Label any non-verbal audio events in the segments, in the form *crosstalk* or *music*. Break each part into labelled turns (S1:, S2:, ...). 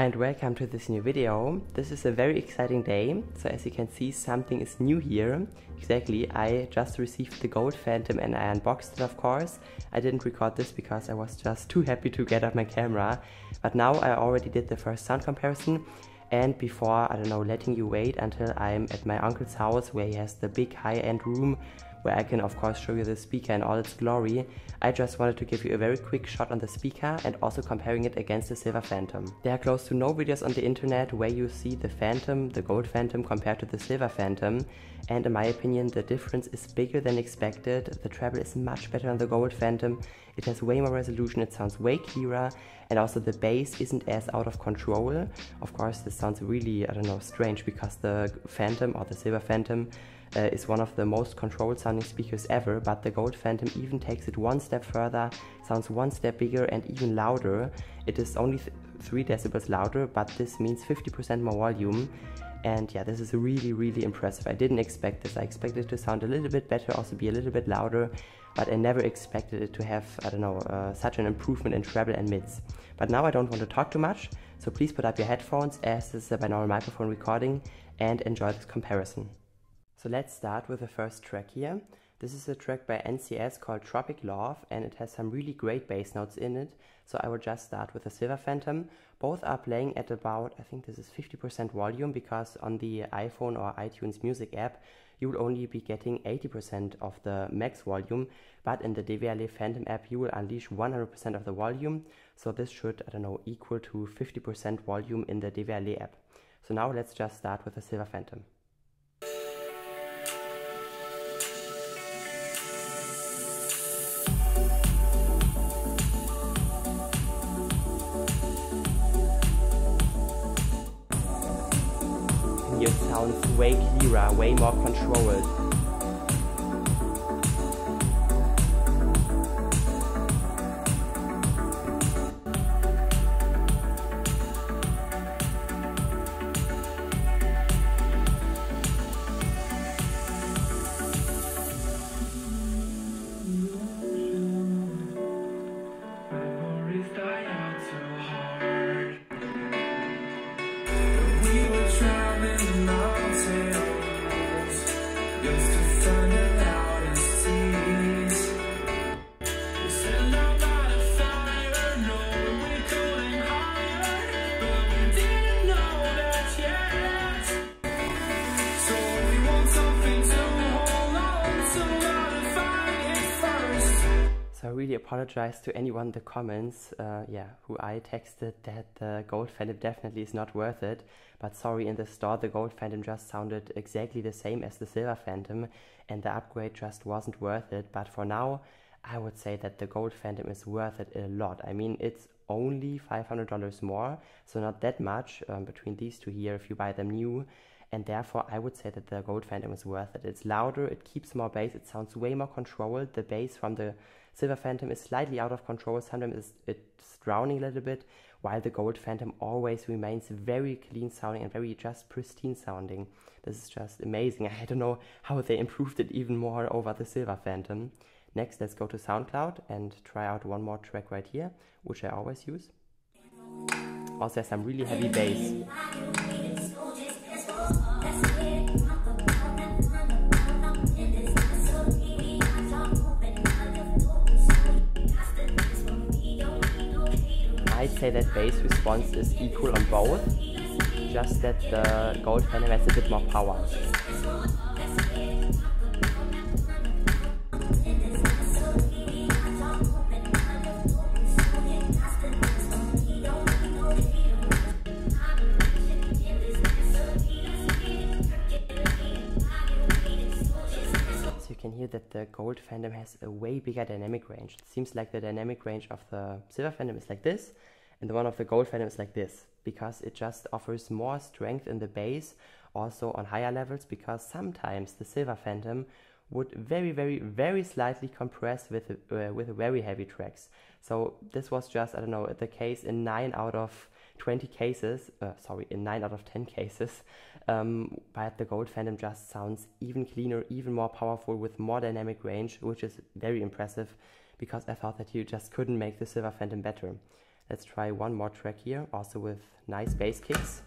S1: and welcome to this new video. This is a very exciting day. So as you can see, something is new here. Exactly, I just received the Gold Phantom and I unboxed it of course. I didn't record this because I was just too happy to get up my camera. But now I already did the first sound comparison. And before, I don't know, letting you wait until I'm at my uncle's house where he has the big high-end room where I can of course show you the speaker in all its glory, I just wanted to give you a very quick shot on the speaker and also comparing it against the Silver Phantom. There are close to no videos on the internet where you see the Phantom, the Gold Phantom compared to the Silver Phantom. And in my opinion the difference is bigger than expected, the treble is much better on the Gold Phantom, it has way more resolution, it sounds way clearer. And also the bass isn't as out of control. Of course this sounds really, I don't know, strange because the Phantom or the Silver Phantom uh, is one of the most controlled sounding speakers ever, but the Gold Phantom even takes it one step further, sounds one step bigger and even louder. It is only th 3 decibels louder, but this means 50% more volume. And yeah, this is really, really impressive. I didn't expect this. I expected it to sound a little bit better, also be a little bit louder, but I never expected it to have, I don't know, uh, such an improvement in treble and mids. But now I don't want to talk too much, so please put up your headphones as this is a binaural microphone recording and enjoy this comparison. So let's start with the first track here. This is a track by NCS called Tropic Love and it has some really great bass notes in it. So I will just start with the Silver Phantom. Both are playing at about, I think this is 50% volume because on the iPhone or iTunes music app you will only be getting 80% of the max volume, but in the Devialet Phantom app you will unleash 100% of the volume. So this should, I don't know, equal to 50% volume in the Devialet app. So now let's just start with the Silver Phantom. Way clearer, way more controlled. So I really apologize to anyone in the comments, uh, yeah, who I texted that the Gold Phantom definitely is not worth it. But sorry, in the store the Gold Phantom just sounded exactly the same as the Silver Phantom, and the upgrade just wasn't worth it. But for now, I would say that the Gold Phantom is worth it a lot. I mean, it's only $500 more, so not that much um, between these two here if you buy them new and therefore I would say that the Gold Phantom is worth it. It's louder, it keeps more bass, it sounds way more controlled. The bass from the Silver Phantom is slightly out of control, sometimes it's, drowning a little bit, while the Gold Phantom always remains very clean sounding and very just pristine sounding. This is just amazing. *laughs* I don't know how they improved it even more over the Silver Phantom. Next, let's go to SoundCloud and try out one more track right here, which I always use. Also has some really heavy bass. Say that bass response is equal on both, just that the Gold Phantom has a bit more power. So you can hear that the Gold Phantom has a way bigger dynamic range. It seems like the dynamic range of the Silver Phantom is like this, and one of the Gold Phantom is like this, because it just offers more strength in the bass, also on higher levels, because sometimes the Silver Phantom would very, very, very slightly compress with uh, with very heavy tracks. So this was just I don't know the case in nine out of 20 cases. Uh, sorry, in nine out of 10 cases. Um, but the Gold Phantom just sounds even cleaner, even more powerful with more dynamic range, which is very impressive because I thought that you just couldn't make the Silver Phantom better. Let's try one more track here, also with nice bass kicks.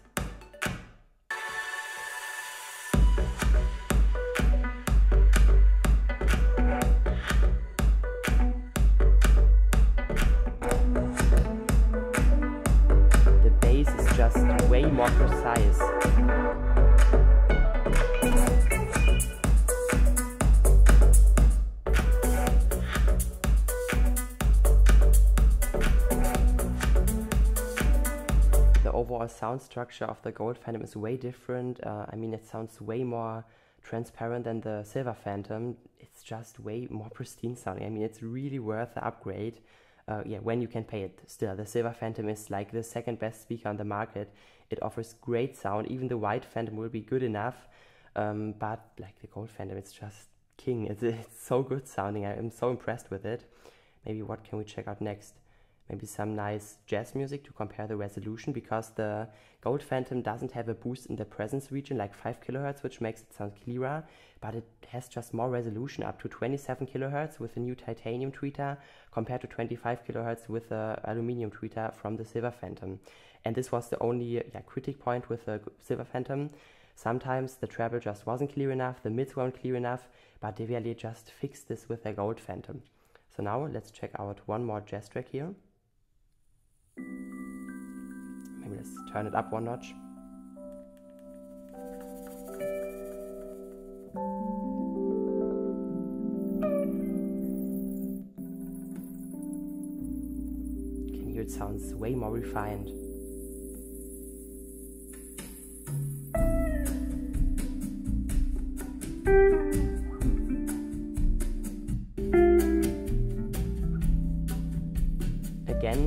S1: Overall sound structure of the Gold Phantom is way different. Uh, I mean, it sounds way more transparent than the Silver Phantom. It's just way more pristine sounding. I mean, it's really worth the upgrade uh, yeah, when you can pay it. Still, the Silver Phantom is like the second best speaker on the market. It offers great sound. Even the White Phantom will be good enough, um, but like the Gold Phantom, it's just king. It's, *laughs* it's so good sounding. I am so impressed with it. Maybe what can we check out next? Maybe some nice jazz music to compare the resolution because the Gold Phantom doesn't have a boost in the presence region like 5 kHz which makes it sound clearer but it has just more resolution up to 27 kHz with the new titanium tweeter compared to 25 kHz with the aluminium tweeter from the Silver Phantom and this was the only yeah, critic point with the Silver Phantom Sometimes the treble just wasn't clear enough, the mids weren't clear enough, but they really just fixed this with their Gold Phantom. So now let's check out one more jazz track here. Maybe let's turn it up one notch. It sounds way more refined.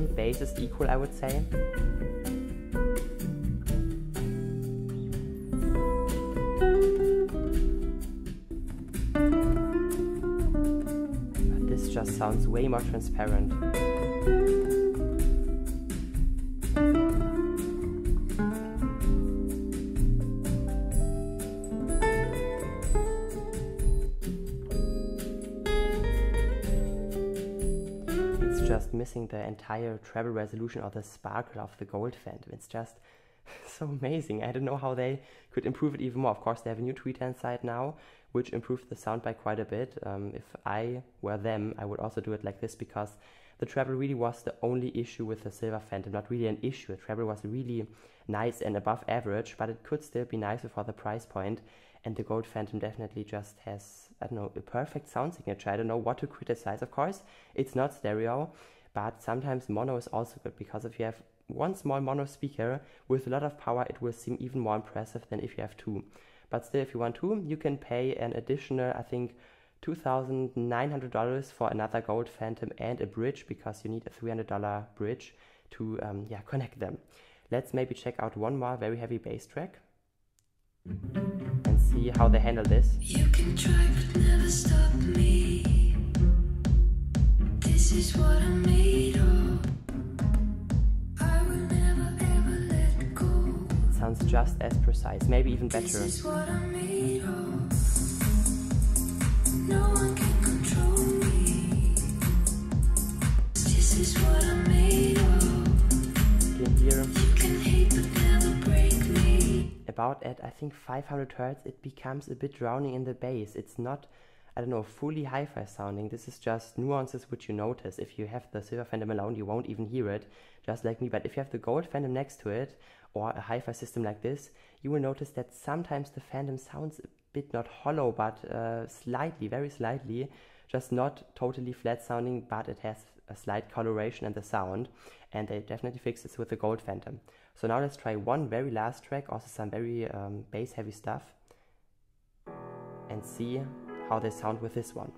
S1: Again, bass is equal, I would say. But this just sounds way more transparent. Just missing the entire treble resolution or the sparkle of the Gold Phantom. It's just *laughs* so amazing. I don't know how they could improve it even more. Of course, they have a new tweeter inside now, which improved the sound by quite a bit. Um, if I were them, I would also do it like this because the treble really was the only issue with the Silver Phantom. Not really an issue. The treble was really nice and above average, but it could still be nicer for the price point. And the Gold Phantom definitely just has, I don't know, a perfect sound signature. I don't know what to criticize, of course. It's not stereo, but sometimes mono is also good because if you have one small mono speaker with a lot of power, it will seem even more impressive than if you have two. But still, if you want two, you can pay an additional, I think, $2,900 for another Gold Phantom and a bridge because you need a $300 bridge to um, yeah, connect them. Let's maybe check out one more very heavy bass track see how they handle this. You can try but never stop me. This is what I made of. I will never ever let go. Sounds just as precise, maybe even better. This is what I made of. No one can control me. This is what I made of. You can hear. You About at I think 500 hertz, it becomes a bit drowning in the bass. It's not I don't know, fully hi-fi sounding. This is just nuances which you notice. If you have the Silver Phantom alone, you won't even hear it, just like me. But if you have the Gold Phantom next to it, or a hi-fi system like this, you will notice that sometimes the Phantom sounds a bit not hollow, but uh, slightly, very slightly, just not totally flat sounding, but it has a slight coloration in the sound. And they definitely fix this with the Gold Phantom. So now let's try one very last track, also some very um, bass heavy stuff, and see how they sound with this one.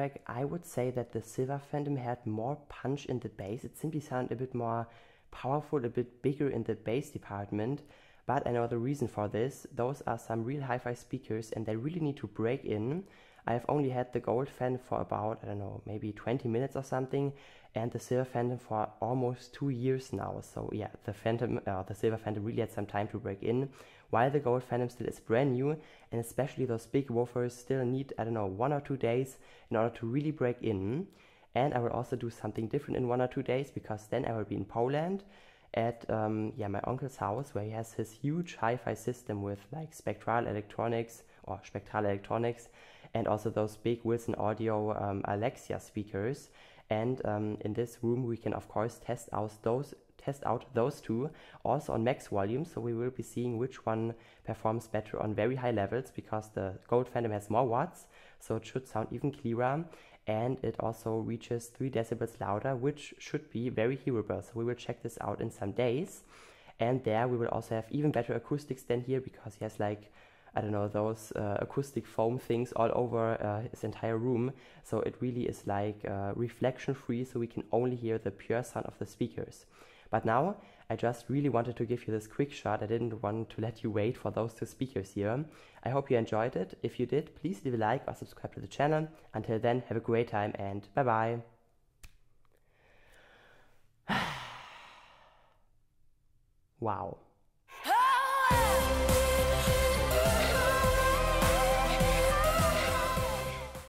S1: Track, I would say that the Silver Phantom had more punch in the bass. It simply sounded a bit more powerful, a bit bigger in the bass department. But I know the reason for this. Those are some real hi-fi speakers and they really need to break in. I've only had the Gold Phantom for about, I don't know, maybe 20 minutes or something, and the Silver Phantom for almost two years now. So yeah, the Phantom, uh, the Silver Phantom really had some time to break in, while the Gold Phantom still is brand new, and especially those big woofers still need, I don't know, one or two days in order to really break in. And I will also do something different in one or two days because then I will be in Poland at um, yeah my uncle's house where he has his huge hi-fi system with like spectral electronics or spectral electronics and also those big Wilson Audio um, Alexia speakers. And um, in this room, we can of course test out those test out those two also on max volume. So we will be seeing which one performs better on very high levels because the Gold Phantom has more watts, so it should sound even clearer. And it also reaches 3 decibels louder, which should be very hearable. So we will check this out in some days. And there we will also have even better acoustics than here because he has like I don't know, those uh, acoustic foam things all over uh, his entire room. So it really is like uh, reflection free, so we can only hear the pure sound of the speakers. But now I just really wanted to give you this quick shot. I didn't want to let you wait for those two speakers here. I hope you enjoyed it. If you did, please leave a like or subscribe to the channel. Until then, have a great time and bye bye. *sighs* wow.